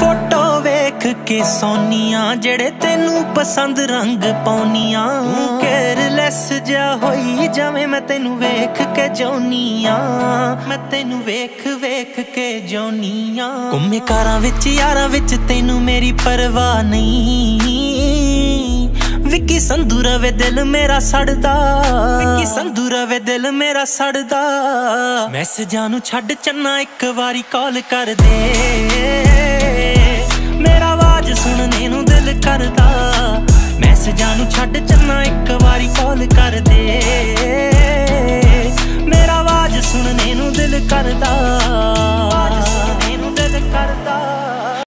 Photo ਵੇਖ ਕੇ ਸੋਨੀਆਂ, ਜਿਹੜੇ ਤੈਨੂੰ ਪਸੰਦ ਰੰਗ ਪਾਉਨੀਆਂ। ਤੂੰ ਕੇਅਰਲੈਸ ਜਾ ਹੋਈ, ਜਾਵੇਂ ਮੈਂ ਤੈਨੂੰ ਵੇਖ ਕੇ ਜੋਨੀਆਂ ਮੈਂ ਤੈਨੂੰ ਵੇਖ ਵੇਖ ਕੇ ਜੋਨੀਆਂ ਘੁੰਮੇ ਕਾਰਾਂ ਵਿੱਚ, ਯਾਰਾਂ ਵਿੱਚ ਤੈਨੂੰ ਮੇਰੀ ਪਰਵਾਹ ਨਹੀਂ। ਵਿੱਕੀ ਸੰਧੂ ਰਵੇ ਦਿਲ ਮੇਰਾ ਸੜਦਾ। ਵਿੱਕੀ ਸੰਧੂ ਰਵੇ ਦਿਲ ਮੇਰਾ ਸੜਦਾ। ਮੈਸੇਜਾਂ ਨੂੰ ਛੱਡ ਚੰਨਾ ਇੱਕ ਵਾਰੀ ਕਾਲ ਕਰ ਦੇ। ਛੱਡ ਚੰਨਾ ਇੱਕ ਵਾਰੀ ਕਾਲ ਕਰ ਦੇ। ਮੇਰਾ ਆਵਾਜ਼ ਸੁਣਨੇ ਨੂੰ ਦਿਲ ਕਰਦਾ।